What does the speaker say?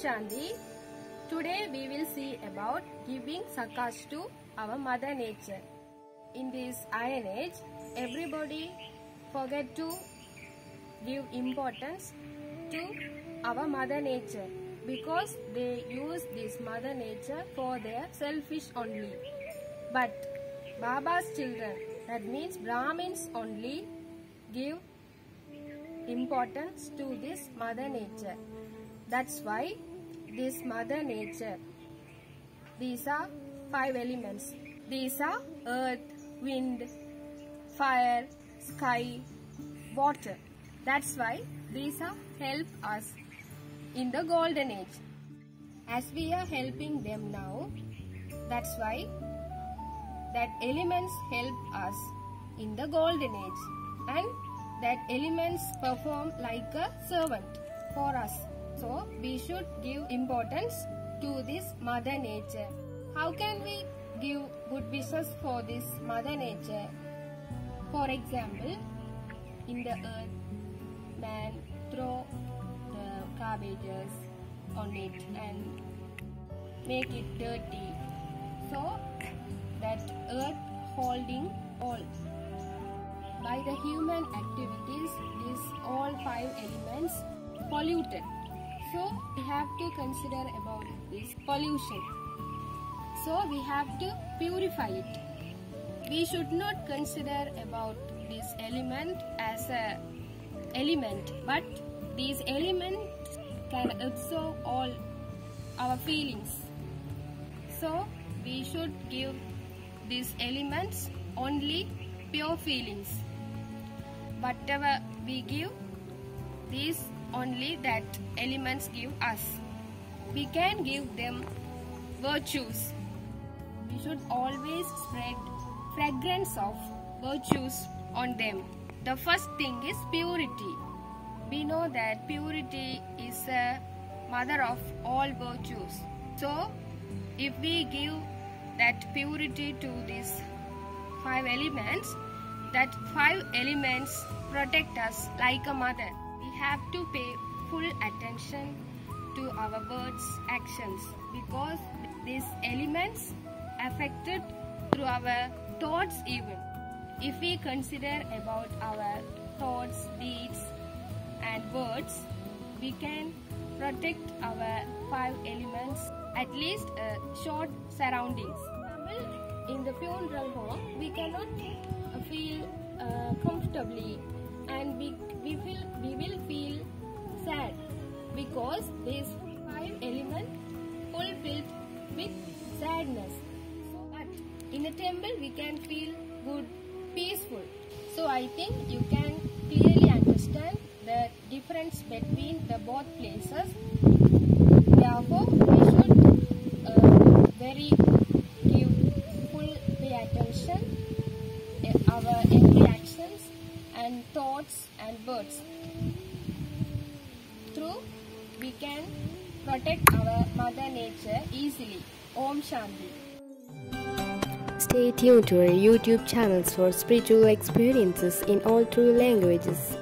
Shanti. Today we will see about giving sakash to our mother nature. In this iron age, everybody forget to give importance to our mother nature because they use this mother nature for their selfish only. But Baba's children, that means Brahmins only, give importance to this mother nature. That's why this mother nature, these are five elements. These are earth, wind, fire, sky, water. That's why these are help us in the golden age. As we are helping them now, that's why that elements help us in the golden age and that elements perform like a servant for us. So we should give importance to this mother nature. How can we give good wishes for this mother nature? For example, in the earth, man throw uh, the garbages on it and make it dirty. So that earth holding all. By the human activities, these all five elements polluted. So we have to consider about this pollution. So we have to purify it. We should not consider about this element as a element, but these elements can absorb all our feelings. So we should give these elements only pure feelings. Whatever we give, these only that elements give us. We can give them virtues. We should always spread fragrance of virtues on them. The first thing is purity. We know that purity is a mother of all virtues. So, if we give that purity to these five elements, that five elements protect us like a mother. Have to pay full attention to our words' actions because these elements affected through our thoughts even. If we consider about our thoughts, deeds and words, we can protect our five elements at least uh, short surroundings. In the funeral home, we cannot feel uh, comfortably and we, we, feel, we will feel sad because these five elements fulfilled with sadness. But in a temple, we can feel good, peaceful. So I think you can clearly understand the difference between the both places. Therefore, we should uh, very give full pay attention uh, our every actions and thoughts and words. Through we can protect our mother nature easily. Om Shanti. Stay tuned to our YouTube channels for spiritual experiences in all true languages.